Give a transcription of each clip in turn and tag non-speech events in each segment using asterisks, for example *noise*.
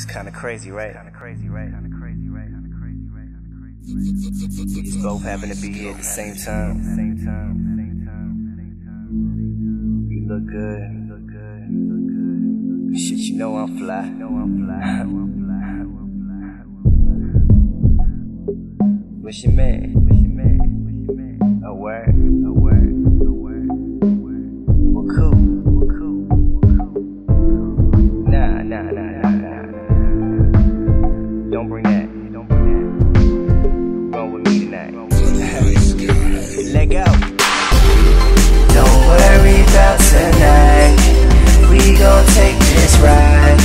It's kinda crazy, right? Kinda crazy, right? Kinda crazy, right? Kinda crazy, right? Kinda crazy, right? We both happen to be here at the same time. Same time. Same time. Same time. You look good. You look good. You look good. Shit, you know I'm fly. You know I'm fly. What's your man? What's your man? What's your man? Let go. Don't worry about tonight. We gon' take this ride.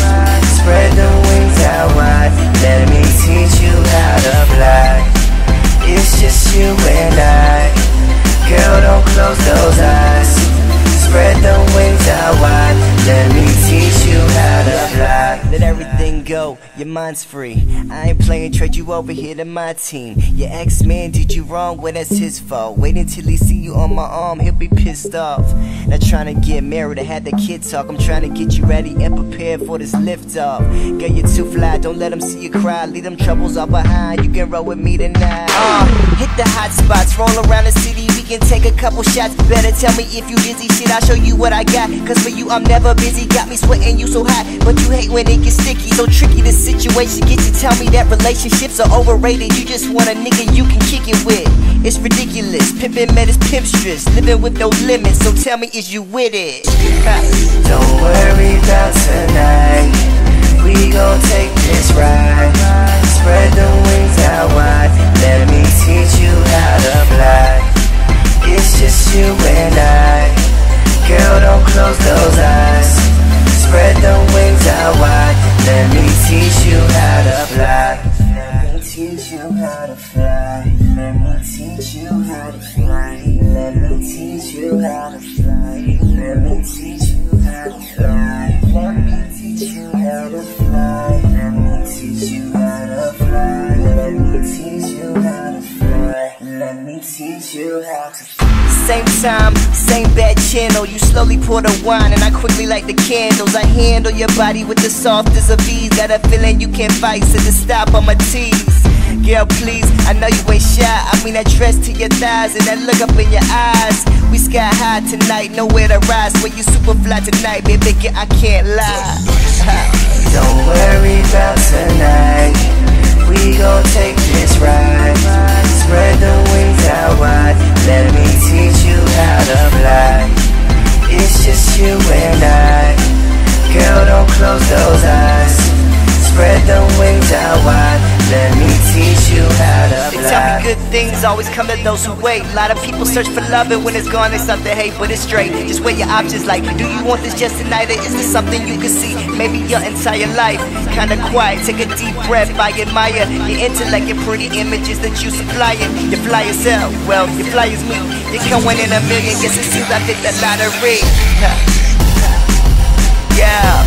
Spread the wings out wide. Let me teach you how to fly. It's just you and I. Girl, don't close those eyes. Spread the wings out wide. Let me teach you how to fly. Let everything go, your mind's free. I ain't playing, trade you over here to my team. Your ex man did you wrong, well, that's his fault. Wait until he see you on my arm, he'll be pissed off. Not trying to get married, I had the kid talk. I'm trying to get you ready and prepared for this lift off. Girl, you're too fly, don't let them see you cry. Leave them troubles all behind, you can roll with me tonight. Uh, hit the hot spots, roll around the city, we can take a couple shots. Better tell me if you dizzy, shit, I'll show you what I got. Cause for you, I'm never busy, got me sweating, you so hot. But you hate when it gets sticky, so tricky the situation gets you. Tell me that relationships are overrated, you just want a nigga you can kick it with. It's ridiculous, pimpin' met his pimpstress, living with no limits, so tell me, is you with it? Don't worry about tonight. We gon' take this teach you how to fly. Let me teach you how to fly. Let me teach you how to fly. Let me teach you how to fly. Let me teach you how to fly. Let me teach you how to fly. Let me teach you how to fly. Let me teach you how to fly. Let me teach you how to fly. Same time, same bad channel. You slowly pour the wine, and I quickly light the candles. I handle your body with the softest of ease. Got a feeling you can't fight, so just stop on my teeth. Girl, please, I know you ain't shy. I mean that dress to your thighs and that look up in your eyes. We sky high tonight, nowhere to rise. Where you super fly tonight, baby, I can't lie. *laughs* Don't worry about tonight. We gon' take this Spread the wings out wide. Let me teach you how to fly. They tell me good things always come to those who wait. A lot of people search for love, and when it's gone, they start to hate. But it's straight. Just weigh your options like, do you want this just tonight, or is this something you can see? Maybe your entire life. Kinda quiet, take a deep breath. I admire your intellect and pretty images that you supplying. You fly yourself, well, you fly as me. You come one in a million, guess it seems I hit the lottery. Yeah.